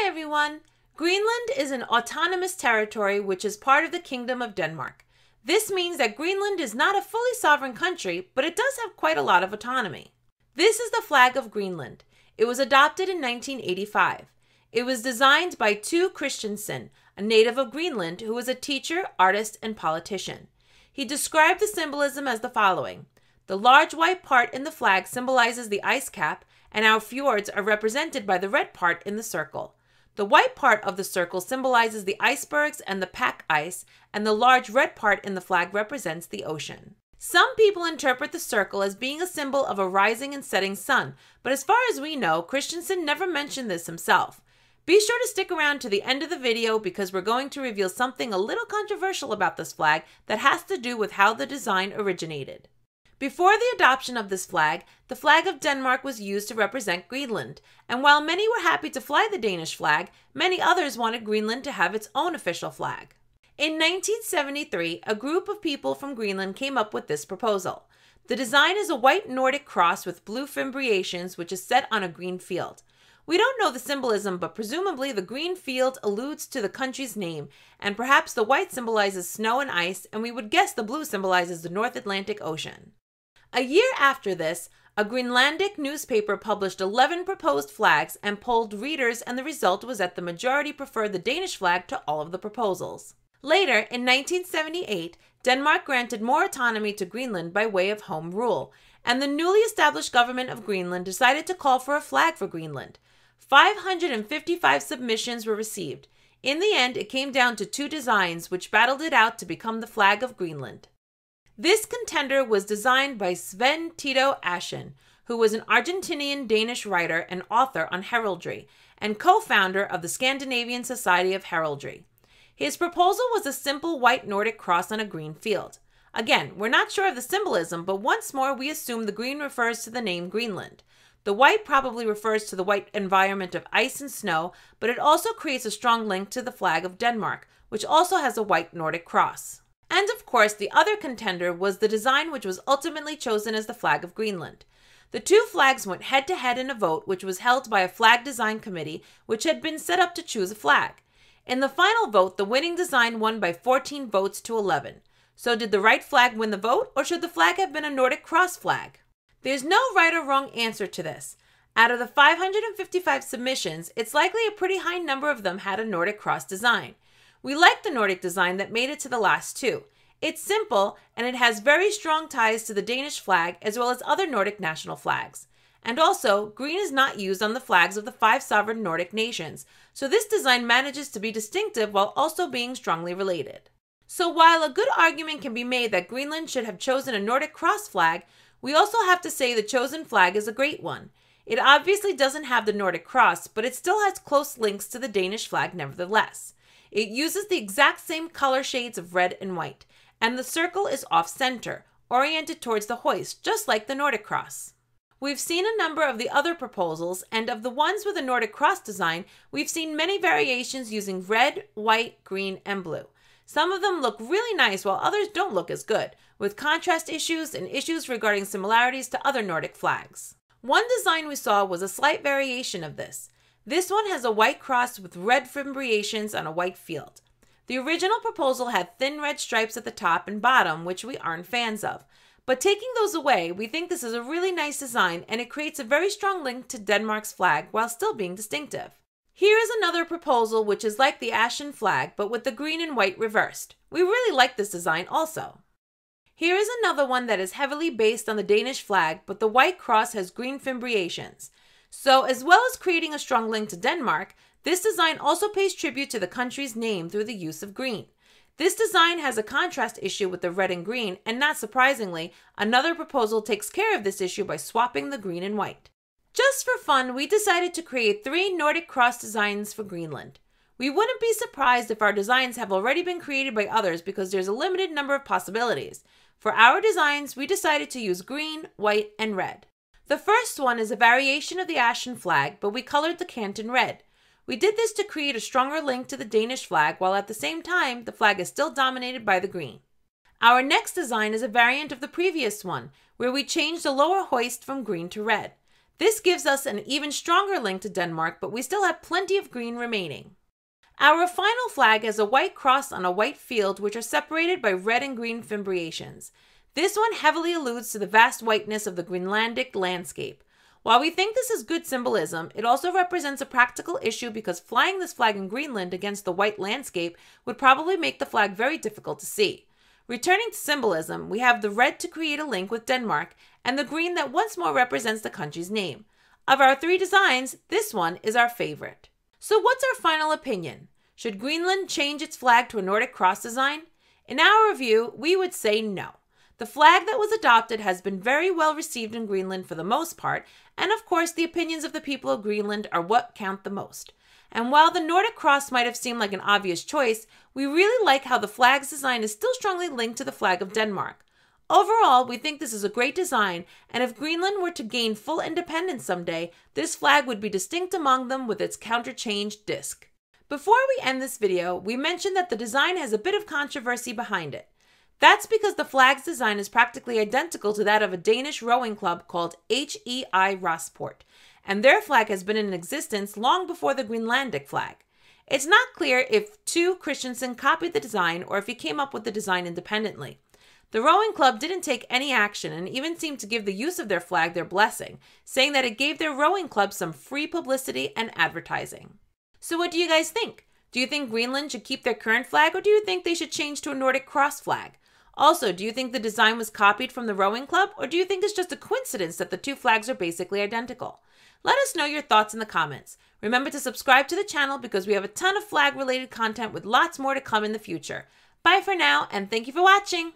Hi everyone! Greenland is an autonomous territory which is part of the Kingdom of Denmark. This means that Greenland is not a fully sovereign country, but it does have quite a lot of autonomy. This is the flag of Greenland. It was adopted in 1985. It was designed by Thue Christiansen, a native of Greenland who was a teacher, artist, and politician. He described the symbolism as the following The large white part in the flag symbolizes the ice cap, and our fjords are represented by the red part in the circle. The white part of the circle symbolizes the icebergs and the pack ice, and the large red part in the flag represents the ocean. Some people interpret the circle as being a symbol of a rising and setting sun, but as far as we know, Christiansen never mentioned this himself. Be sure to stick around to the end of the video because we're going to reveal something a little controversial about this flag that has to do with how the design originated. Before the adoption of this flag, the flag of Denmark was used to represent Greenland, and while many were happy to fly the Danish flag, many others wanted Greenland to have its own official flag. In 1973, a group of people from Greenland came up with this proposal. The design is a white Nordic cross with blue fimbriations, which is set on a green field. We don't know the symbolism, but presumably the green field alludes to the country's name, and perhaps the white symbolizes snow and ice, and we would guess the blue symbolizes the North Atlantic Ocean. A year after this, a Greenlandic newspaper published 11 proposed flags and polled readers, and the result was that the majority preferred the Danish flag to all of the proposals. Later, in 1978, Denmark granted more autonomy to Greenland by way of home rule, and the newly established government of Greenland decided to call for a flag for Greenland. 555 submissions were received. In the end, it came down to two designs, which battled it out to become the flag of Greenland. This contender was designed by Sven Tito Achen, who was an Argentinian Danish writer and author on heraldry, and co founder of the Scandinavian Society of Heraldry. His proposal was a simple white Nordic cross on a green field. Again, we're not sure of the symbolism, but once more we assume the green refers to the name Greenland. The white probably refers to the white environment of ice and snow, but it also creates a strong link to the flag of Denmark, which also has a white Nordic cross. And of course, the other contender was the design which was ultimately chosen as the flag of Greenland. The two flags went head to head in a vote which was held by a flag design committee which had been set up to choose a flag. In the final vote, the winning design won by 14 votes to 11. So, did the right flag win the vote, or should the flag have been a Nordic cross flag? There's no right or wrong answer to this. Out of the 555 submissions, it's likely a pretty high number of them had a Nordic cross design. We like the Nordic design that made it to the last two. It's simple and it has very strong ties to the Danish flag as well as other Nordic national flags. And also, green is not used on the flags of the five sovereign Nordic nations, so this design manages to be distinctive while also being strongly related. So while a good argument can be made that Greenland should have chosen a Nordic cross flag, we also have to say the chosen flag is a great one. It obviously doesn't have the Nordic cross, but it still has close links to the Danish flag nevertheless. It uses the exact same color shades of red and white, and the circle is off center, oriented towards the hoist, just like the Nordic Cross. We've seen a number of the other proposals, and of the ones with a Nordic Cross design, we've seen many variations using red, white, green, and blue. Some of them look really nice, while others don't look as good, with contrast issues and issues regarding similarities to other Nordic flags. One design we saw was a slight variation of this. This one has a white cross with red fimbriations on a white field. The original proposal had thin red stripes at the top and bottom, which we aren't fans of. But taking those away, we think this is a really nice design and it creates a very strong link to Denmark's flag while still being distinctive. Here is another proposal which is like the Achen flag but with the green and white reversed. We really like this design also. Here is another one that is heavily based on the Danish flag but the white cross has green fimbriations. So, as well as creating a strong link to Denmark, this design also pays tribute to the country's name through the use of green. This design has a contrast issue with the red and green, and not surprisingly, another proposal takes care of this issue by swapping the green and white. Just for fun, we decided to create three Nordic cross designs for Greenland. We wouldn't be surprised if our designs have already been created by others because there's a limited number of possibilities. For our designs, we decided to use green, white, and red. The first one is a variation of the Achen flag, but we colored the canton red. We did this to create a stronger link to the Danish flag while at the same time the flag is still dominated by the green. Our next design is a variant of the previous one, where we changed the lower hoist from green to red. This gives us an even stronger link to Denmark, but we still have plenty of green remaining. Our final flag has a white cross on a white field, which are separated by red and green fimbriations. This one heavily alludes to the vast whiteness of the Greenlandic landscape. While we think this is good symbolism, it also represents a practical issue because flying this flag in Greenland against the white landscape would probably make the flag very difficult to see. Returning to symbolism, we have the red to create a link with Denmark and the green that once more represents the country's name. Of our three designs, this one is our favorite. So, what's our final opinion? Should Greenland change its flag to a Nordic cross design? In our review, we would say no. The flag that was adopted has been very well received in Greenland for the most part, and of course, the opinions of the people of Greenland are what count the most. And while the Nordic cross might have seemed like an obvious choice, we really like how the flag's design is still strongly linked to the flag of Denmark. Overall, we think this is a great design, and if Greenland were to gain full independence someday, this flag would be distinct among them with its counterchange disc. Before we end this video, we mentioned that the design has a bit of controversy behind it. That's because the flag's design is practically identical to that of a Danish rowing club called HEI Rasport, and their flag has been in existence long before the Greenlandic flag. It's not clear if Thue Christiansen copied the design or if he came up with the design independently. The rowing club didn't take any action and even seemed to give the use of their flag their blessing, saying that it gave their rowing club some free publicity and advertising. So, what do you guys think? Do you think Greenland should keep their current flag or do you think they should change to a Nordic cross flag? Also, do you think the design was copied from the rowing club or do you think it's just a coincidence that the two flags are basically identical? Let us know your thoughts in the comments. Remember to subscribe to the channel because we have a ton of flag related content with lots more to come in the future. Bye for now, and thank you for watching!